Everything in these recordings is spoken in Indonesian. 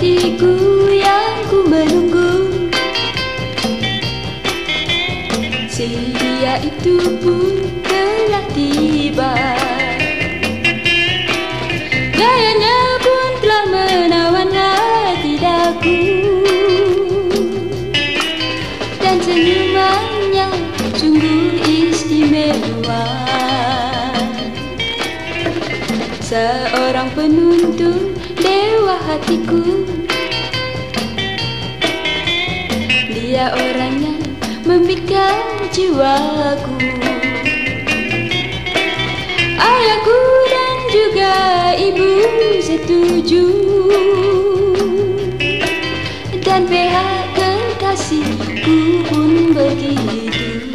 hatiku yang ku menunggu. Si dia itu pun telah tiba Penuntun dewa hatiku. Dia orang yang membikan jiwaku. Ayahku dan juga ibu setuju. Dan pihak kekasihku pun begitu.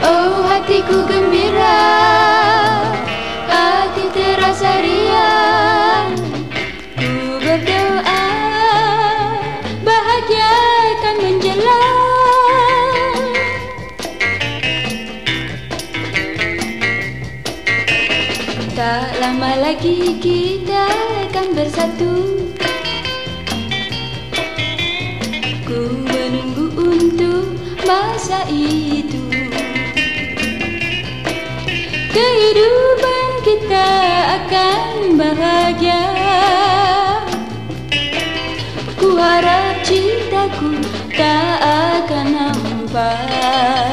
Oh hatiku gembira Tak lama lagi kita akan bersatu. Ku menunggu untuk masa itu. Kehidupan kita akan bahagia. Ku harap cintaku tak akan nampak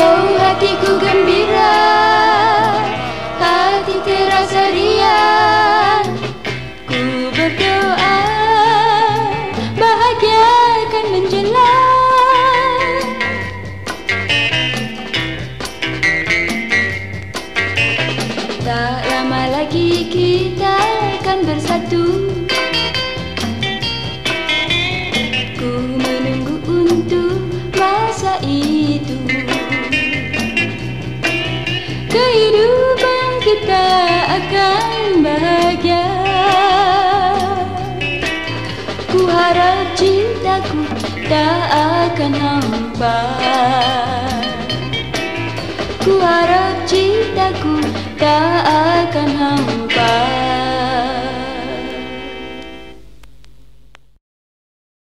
Oh hatiku gembira Hati terasa riang Ku berdoa Bahagia akan menjelang. Tak lama lagi kita akan bersatu. Ku menunggu untuk Kehidupan kita akan bahagia. Ku harap cintaku tak akan hampa